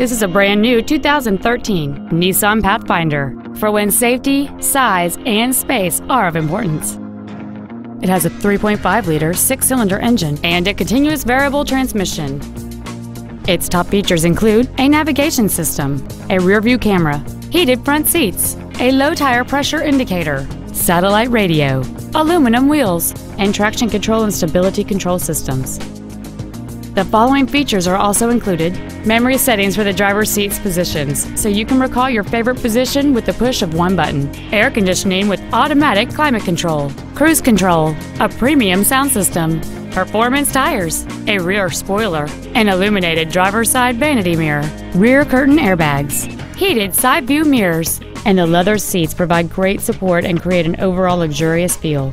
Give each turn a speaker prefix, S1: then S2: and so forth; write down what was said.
S1: This is a brand new 2013 Nissan Pathfinder for when safety, size, and space are of importance. It has a 3.5-liter six-cylinder engine and a continuous variable transmission. Its top features include a navigation system, a rear-view camera, heated front seats, a low-tire pressure indicator, satellite radio, aluminum wheels, and traction control and stability control systems. The following features are also included. Memory settings for the driver's seat's positions, so you can recall your favorite position with the push of one button, air conditioning with automatic climate control, cruise control, a premium sound system, performance tires, a rear spoiler, an illuminated driver's side vanity mirror, rear curtain airbags, heated side view mirrors, and the leather seats provide great support and create an overall luxurious feel.